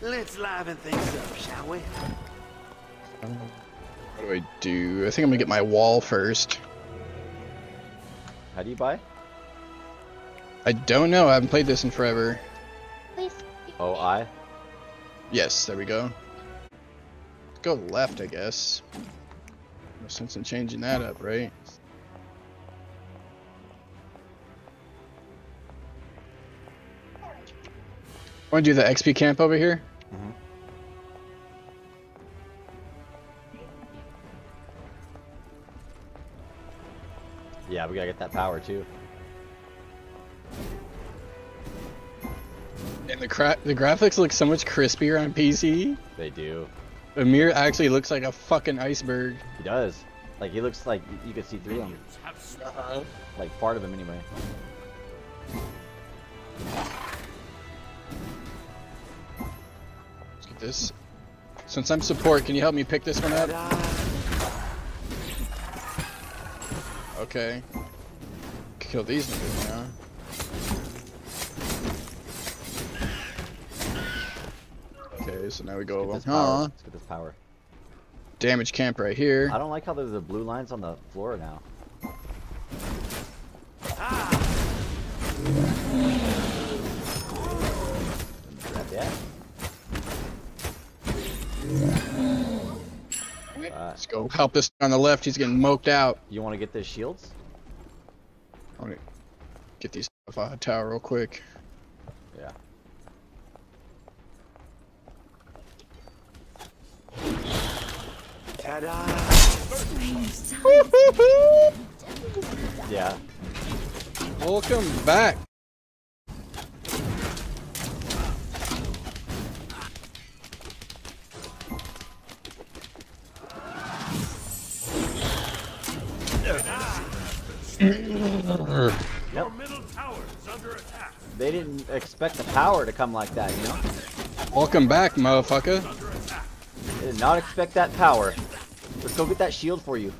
Let's liven things up, shall we? What do I do? I think I'm gonna get my wall first. How do you buy? I don't know. I haven't played this in forever. Please. Oh, I. Yes, there we go. Go left, I guess. No sense in changing that up, right? Want to do the XP camp over here? Mhm. Yeah, we gotta get that power too. And the cra the graphics look so much crispier on PC. They do. Ymir actually looks like a fucking iceberg. He does. Like he looks like you could see through him. Uh-huh. Like part of him anyway. Let's get this. Since I'm support, can you help me pick this one up? Okay. Kill these niggas now. Okay, so now we go Let's over. get this power. Let's get this power. damage camp right here. I don't like how there's the blue lines on the floor now. Grab that. Let's uh, go help this on the left. He's getting moked out. You want to get the shields? I want to get these off a tower real quick. Ta-da! Yeah. Welcome back. Yep. They didn't expect the power to come like that, you know? Welcome back, motherfucker. They did not expect that power. Let's go get that shield for you.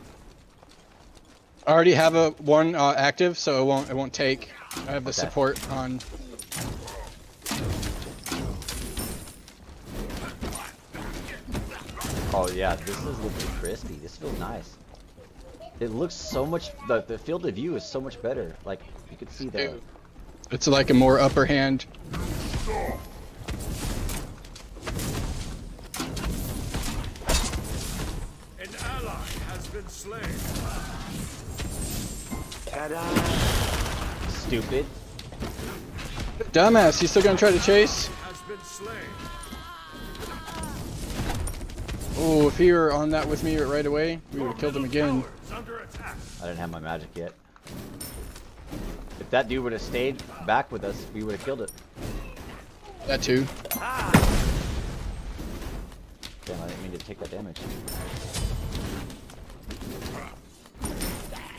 I already have a one uh, active, so it won't it won't take. I have the Okay. support on. Oh yeah, this is looking crispy. This feels nice. It looks so much. The the field of view is so much better. Like you could see the. It's like a more upper hand. Been slain. Ta-da! Stupid. Dumbass, you still gonna try to chase? Has been slain. Oh, if he were on that with me right away, we would have killed him again. Is under attack. I didn't have my magic yet. If that dude would have stayed back with us, we would have killed it. That too. Ah! Damn, I didn't mean to take that damage. Alright, let's get up in there. Your middle tower is under attack.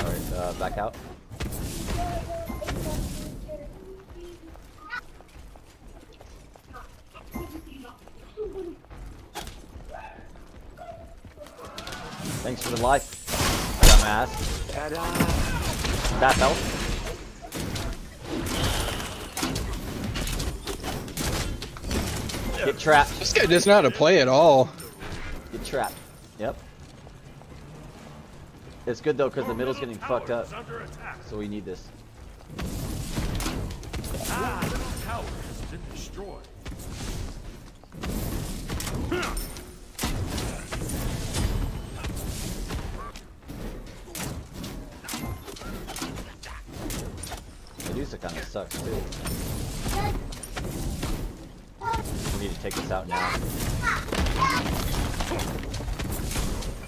Alright, uh, back out. Thanks for the life, dumbass. That help? Get trapped. This guy does not know how to play at all. Get trapped. Yep. It's good though, because the middle's getting fucked up. Is under attack. So we need this. Ah, Medusa kind of sucks too. We need to take this out now.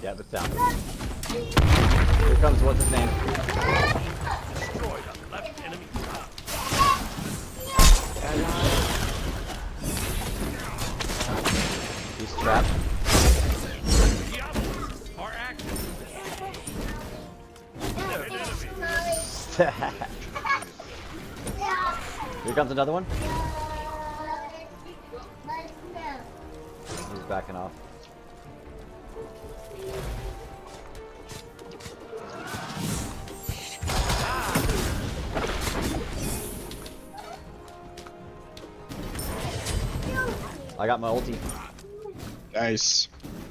Yeah, it's down. Here comes what's his name? Destroyed on left enemy. Comes another one. He's backing off. I got my ulti. Nice.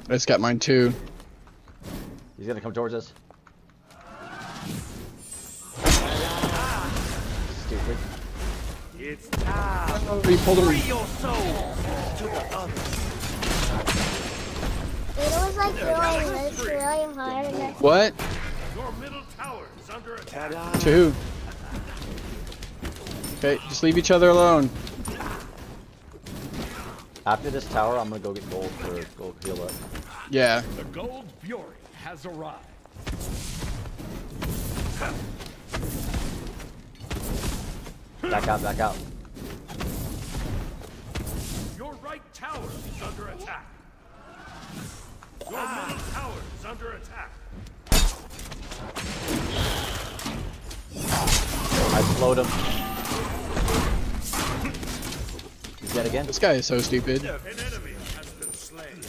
I just got mine too. He's gonna come towards us. It's time. Oh, he pulled Free your soul to the others. It was like really, it's really hard. And I- What? Your middle tower is under attack. To who? Okay, just leave each other alone. After this tower, I'm gonna go get gold for gold heal up. Yeah. The gold fury has arrived. Back out, back out. Your right tower is under attack. Your ah. middle tower is under attack. I slowed him. He's dead again. This guy is so stupid. An enemy has been slain.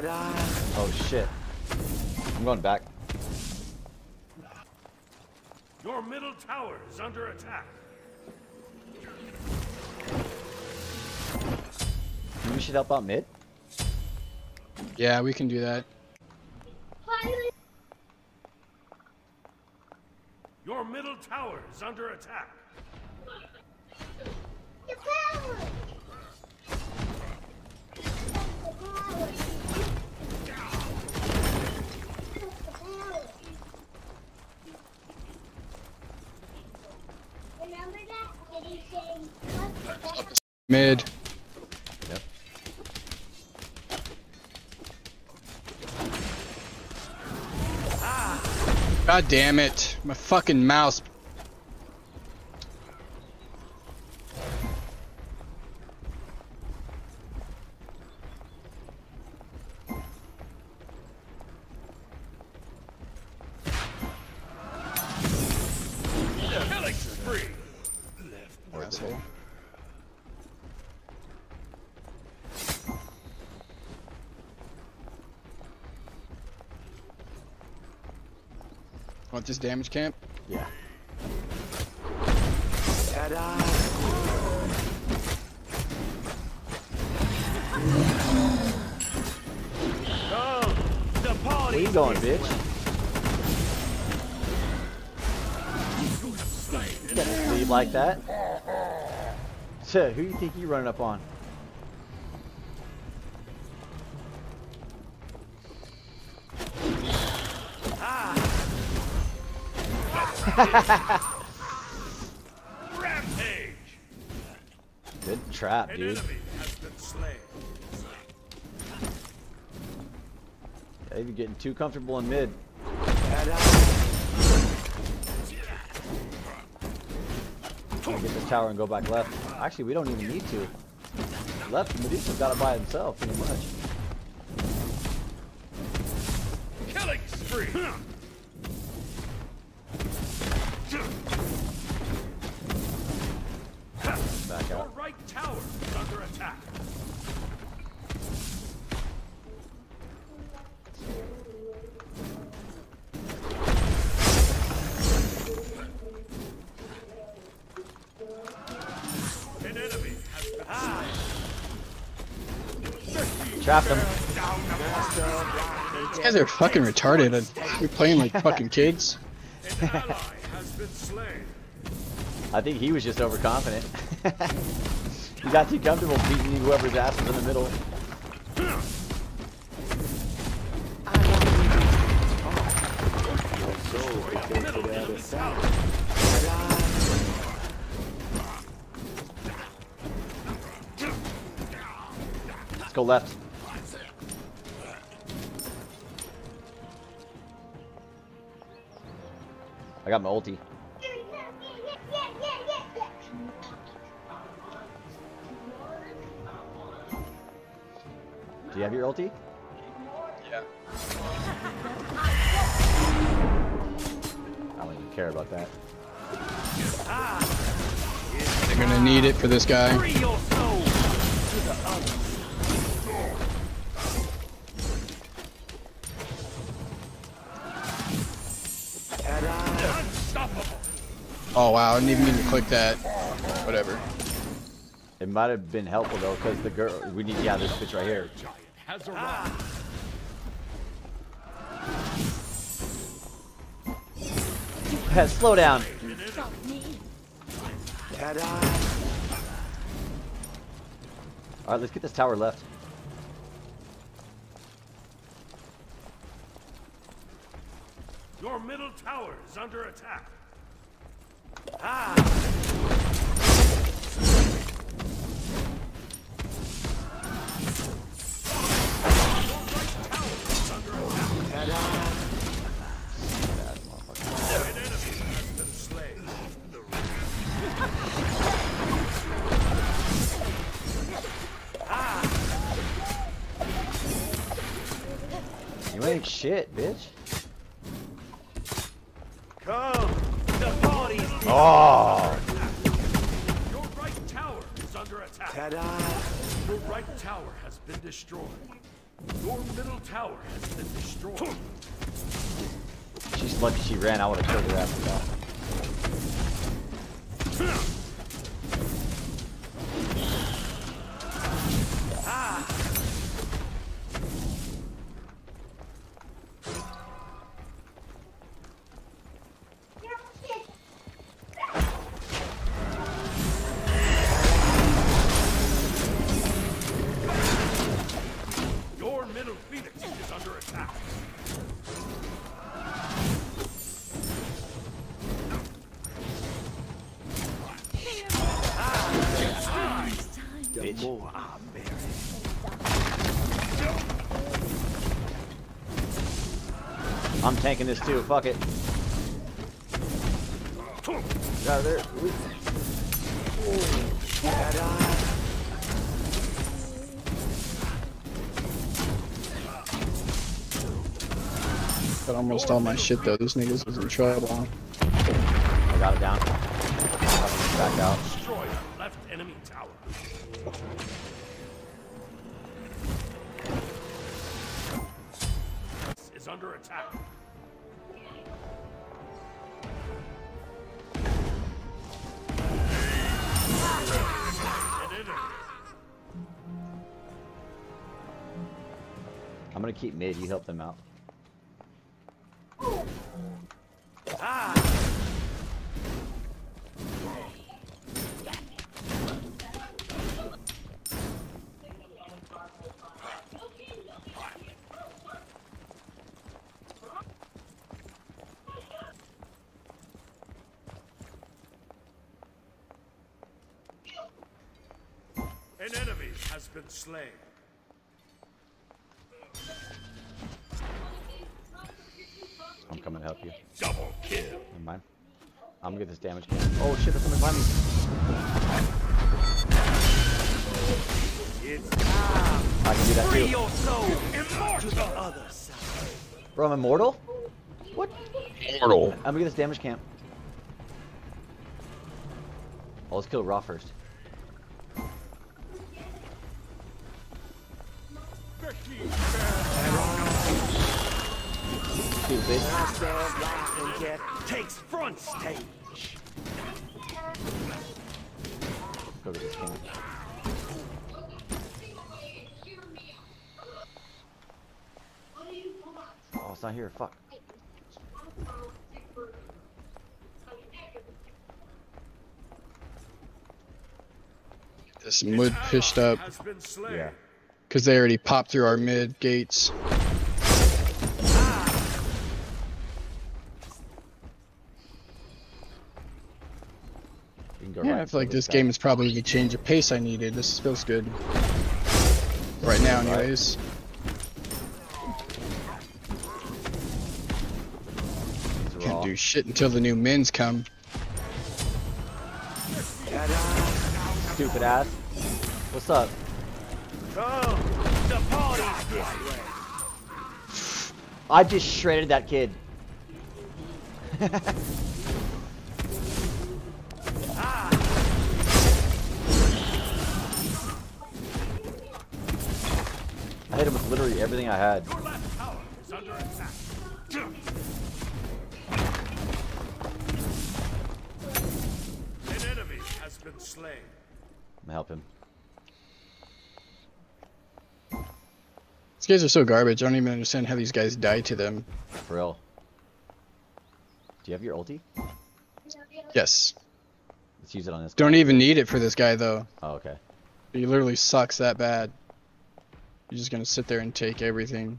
Ta-da. Oh shit. I'm going back. Your middle tower is under attack. We should help out mid. Yeah, we can do that. Your middle tower is under attack. Remember that? Did he say, "What's the Mid. Yep. God damn it. My fucking mouse. Killing spree. Asshole. Want this damage camp? Yeah. Ta-da. Oh, the Where you going, bitch? You gotta leave like that. Who do you think you running up on? Rampage. Good trap, An dude. enemy has been slain. Yeah, you're getting too comfortable in mid. Get the tower and go back left. Actually, we don't even need to. Left, Medusa's got it by himself, pretty much. Trapped him. These guys are fucking retarded. We're playing like fucking kids. An ally has been slain. I think he was just overconfident. he got too comfortable beating whoever's ass was in the middle. Let's go left. I got my ulti. Do you have your ulti? Yeah. I don't even care about that. They're gonna need it for this guy. Oh wow, I didn't even mean to click that. Whatever. It might have been helpful though, because the girl we need yeah this bitch right here. Giant has. Slow down. All right, let's get this tower left. Your middle tower is under attack. Bad motherfucker. An enemy has been slain. You ain't shit, bitch. Oh. Your right tower is under attack. Ta-da. Your right tower has been destroyed. Your middle tower has been destroyed. She's lucky she ran. I would have killed her after that. Your I'm tanking this too. Fuck it. Get out of there. Ta-da. Got almost all my shit though. This niggas is in trouble. I got it down. Back out. Destroy the left enemy tower. Is under attack. Gonna keep mid. You help them out. An enemy has been slain. Help you. Double kill. Never mind. I'm gonna get this damage. Oh shit! There's something behind me. It's time. I can do that Free too. your soul to the other side. Bro, I'm immortal. What? Mortal. I'm gonna get this damage camp. Oh, let's kill Ra first. Stupid. Myself, life, takes front stage. Go to this camp. Oh, it's not here. Fuck. This mid pushed up Has. Yeah. because they already popped through our mid gates. We can go Yeah, right I feel like this game is probably the change of pace I needed. This feels good. Right now, anyways. It's. Can't do shit until the new men's come. Stupid ass. What's up? Come. The party's I just shredded that kid. hit him with literally everything I had. Your left tower is under attack. An enemy has been slain. I'm gonna help him. These guys are so garbage. I don't even understand how these guys die to them. For real. Do you have your ulti? Yes. Let's use it on this. Don't even need it for this guy though. Oh, okay. He literally sucks that bad. You're just gonna sit there and take everything.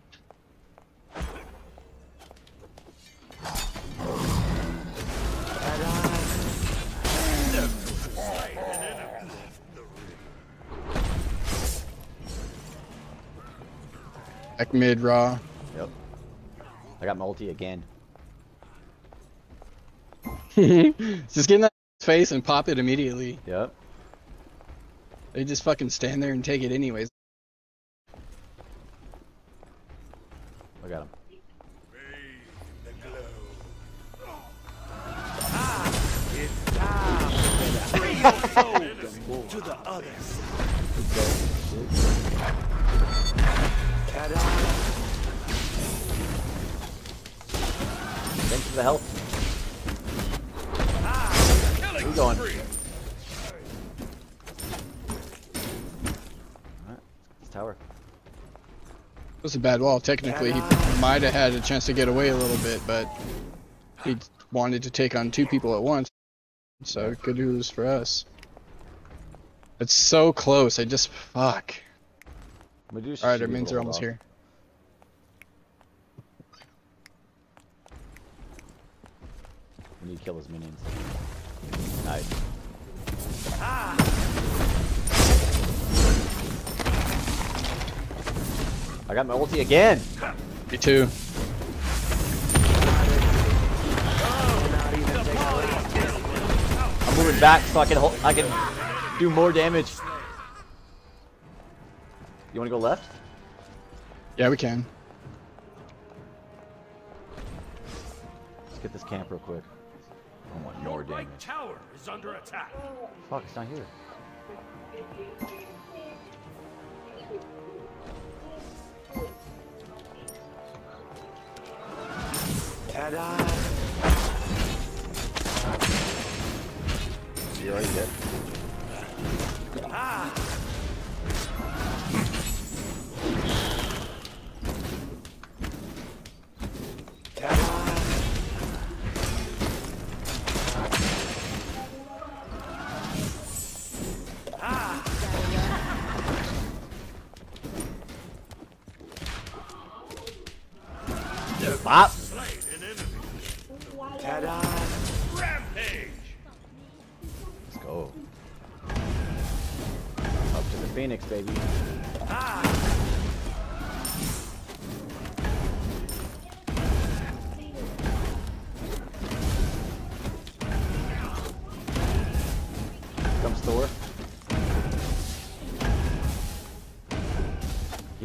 Back mid raw. Yep. I got multi again. just get in that face and pop it immediately. Yep. They just fucking stand there and take it anyways. I got him. Thanks for the help. Killing Who's going? spree. Alright. This tower. It was a bad wall. Technically, he might have had a chance to get away a little bit, but he wanted to take on two people at once. So good news for us. It's so close. I just fuck. I'm gonna do All right, our shoot mins are almost off. here. We need to kill his minions. Nice. Ah! I got my ulti again. Me too. I'm moving back so I can hold, I can do more damage. You want to go left? Yeah, we can. Let's get this camp real quick. I want more Your damage. right tower is under attack. Fuck, it's not here. Ta-da. You're already dead. Ta-da.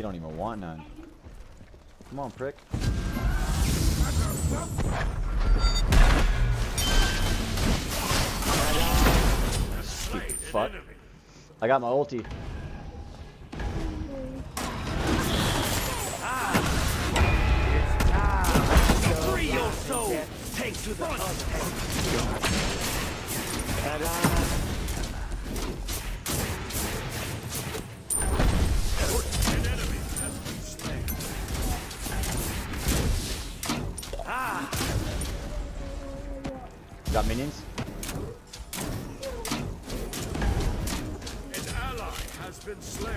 Don't even want none. Come on, prick. Fuck. I got my ulti. Free your soul. Take to the. Been slain.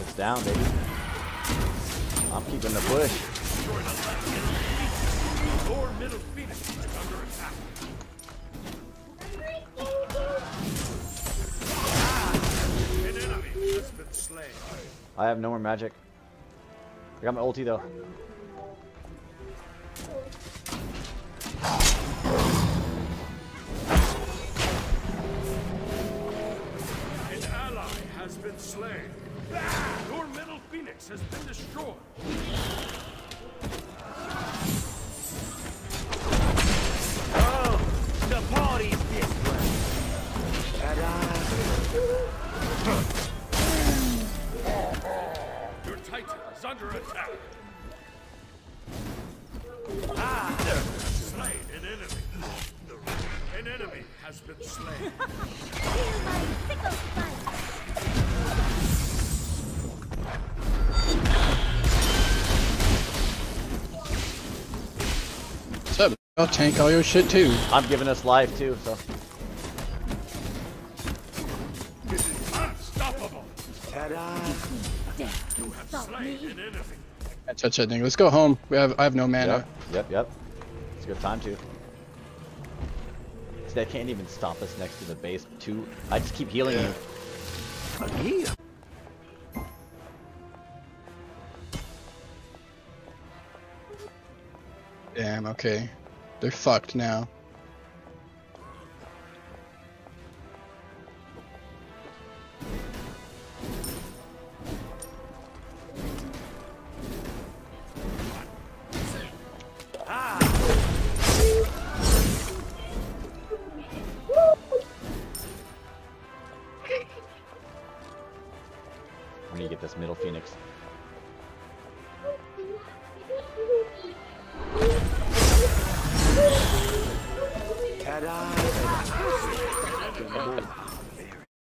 It's down, baby. I'm keeping the push. Join the left enemy. Your middle phoenix is under attack. Ah, an enemy has been slain. I have no more magic. I got my ulti though. Slain. Ah, your middle phoenix has been destroyed. I'll tank all your shit too. I'm giving us life too, so. Unstoppable. ta-da. Death can stop Slain me. an enemy. Touch that thing. Let's go home. We have I have no mana. Yep, yep, yep. It's a good time to. See, they can't even stop us next to the base. Two. I just keep healing you. Yeah. Damn. Okay. They're fucked now.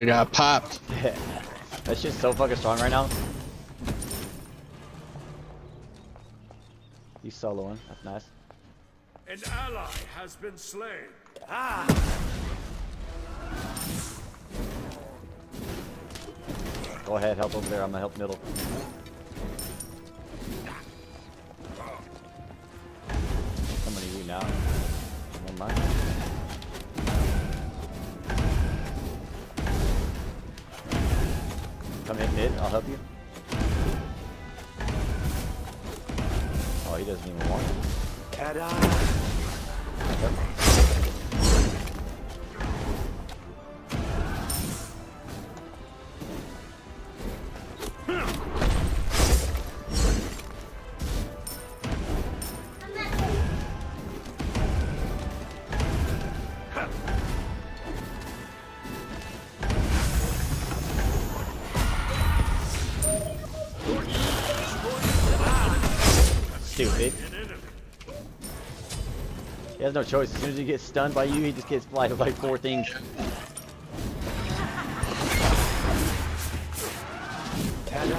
We got popped. That's just so fucking strong right now. He's soloing. That's nice. An ally has been slain. Ah, Go ahead, help over there. I'm gonna help middle. Somebody you now. Never mind. Come hit mid. I'll help you. Oh, he doesn't even want it. ta-da. Has no choice. As soon as he gets stunned by you, he just gets like like four things. Ta-da.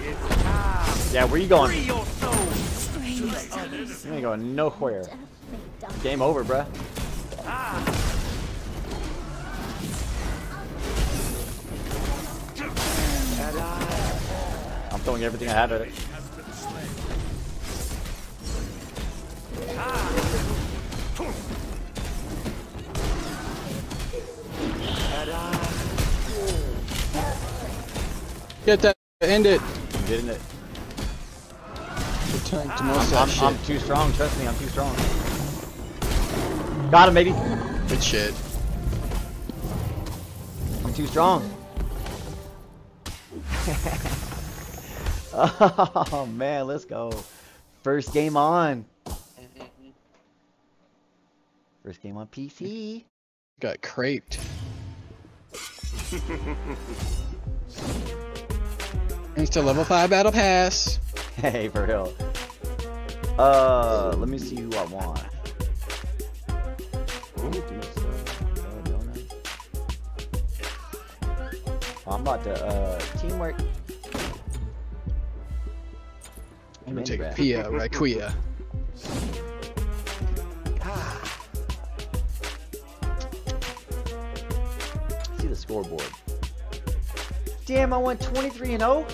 It's time. Yeah, where you going? You ain't going nowhere. death may die. Game over, bruh. Ah. I'm throwing everything I have at it. Get that. End it. I'm getting it. We tanked most I'm, shit. I'm too strong. Trust me, I'm too strong. Got him, baby. Good shit. I'm too strong. oh man, let's go. First game on. First game on PC. Got craped. Insta level 5 battle pass. Hey, for real. Uh, let me see who I want. Ooh, dude, so, donut. I'm about to, uh, teamwork. I'm gonna take. Pia Raikuya. Scoreboard. Damn, I went 23 and 0.